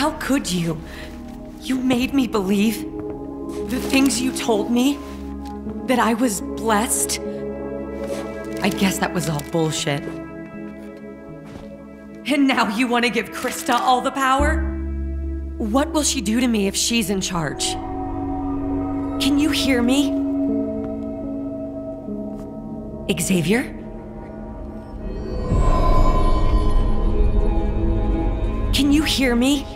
How could you? You made me believe the things you told me that I was blessed. I guess that was all bullshit. And now you want to give Krista all the power? What will she do to me if she's in charge? Can you hear me? Xavier? Can you hear me?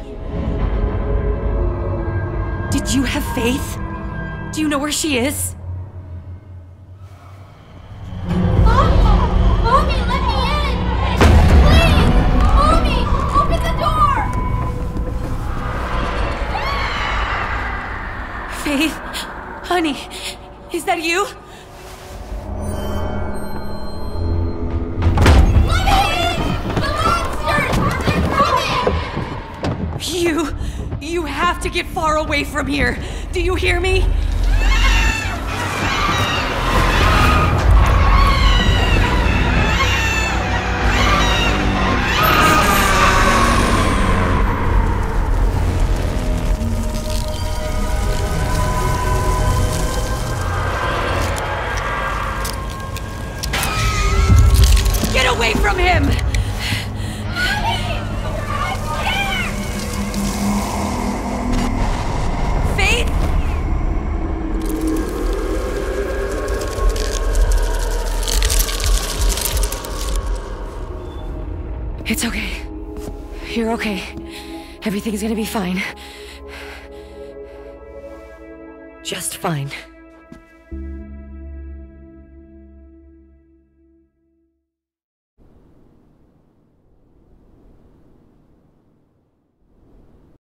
Did you have faith? Do you know where she is? Mommy! Mommy, let me in! Please! Mommy! Open the door! Faith? Honey, is that you? In! The monsters! They're coming! You. You have to get far away from here. Do you hear me? Get away from him! It's okay. You're okay. Everything's gonna be fine. Just fine.